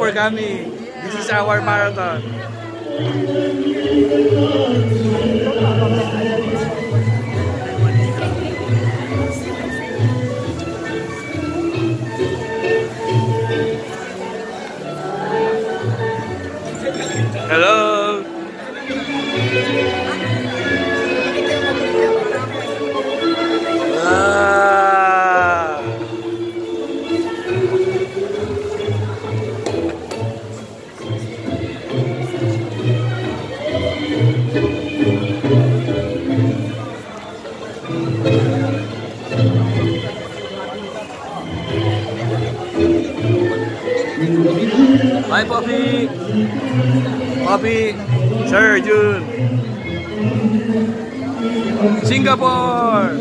for coming. This is our marathon. Bye, Poppy. Poppy. Sir Jun. Singapore.